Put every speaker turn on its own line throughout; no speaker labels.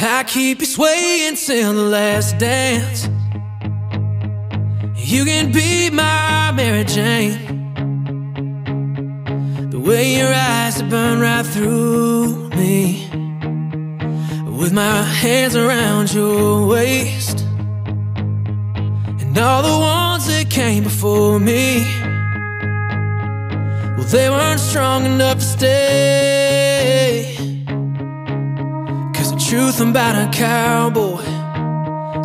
I keep you swaying till the last dance. You can be my Mary Jane. The way your eyes burn right through me. With my hands around your waist. And all the ones that came before me. Well, they weren't strong enough to stay. Truth about a cowboy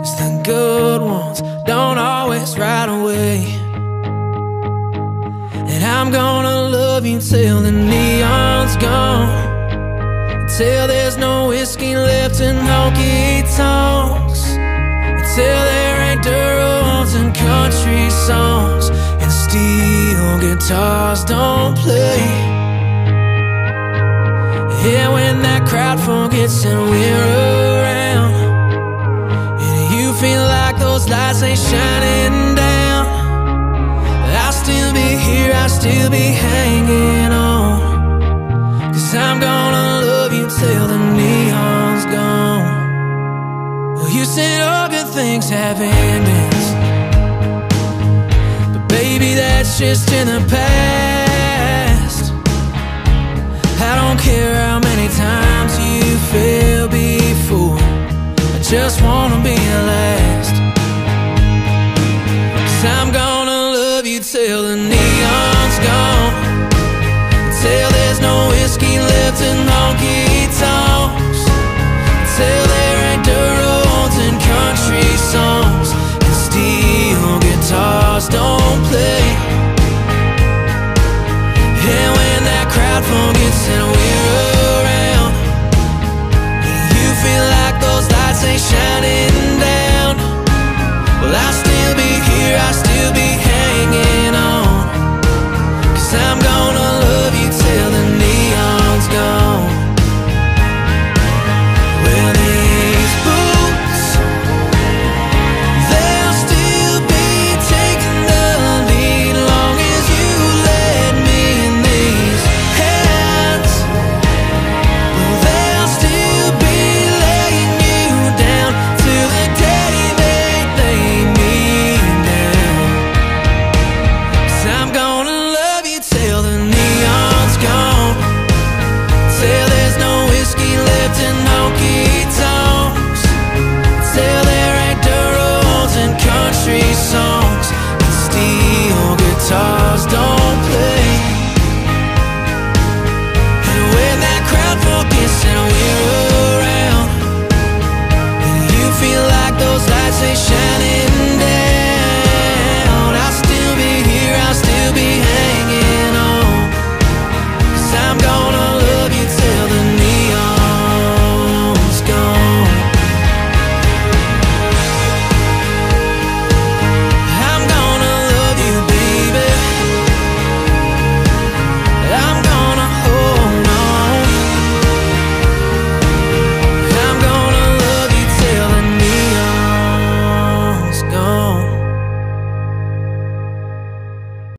is the good ones don't always ride away. And I'm gonna love you till the neon's gone. Till there's no whiskey left in honky tonks. Till there ain't dirt and country songs. And steel guitars don't play. Yeah, when that crowd forgets and we're around. And you feel like those lights ain't shining down. I'll still be here, I'll still be hanging on. Cause I'm gonna love you till the neon's gone. Well, you said all good things have endings. But baby, that's just in the past.